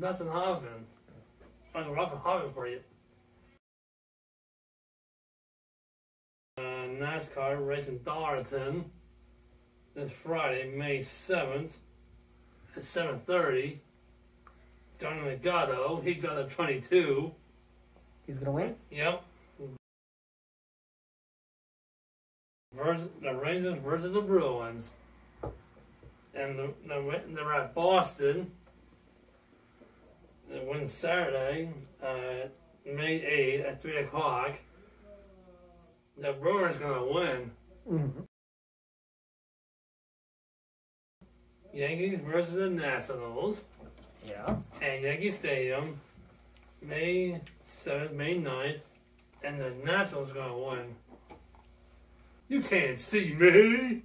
Justin Hoffman. Uncle Ruffin Hoffman for you. Uh, NASCAR racing Darlington this Friday, May 7th at 7.30. Johnny Logano, he got a 22. He's gonna win. Yep. Versus, the Rangers versus the Bruins. And the, the, they're at Boston. Win Saturday, uh, May 8th at 3 o'clock. The Bruins going to win. Mm-hmm. Yankees versus the Nationals Yeah. at Yankee Stadium, May 7th, May 9th, and the Nationals going to win. You can't see me.